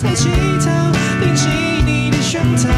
抬起头挺起你的胸膛。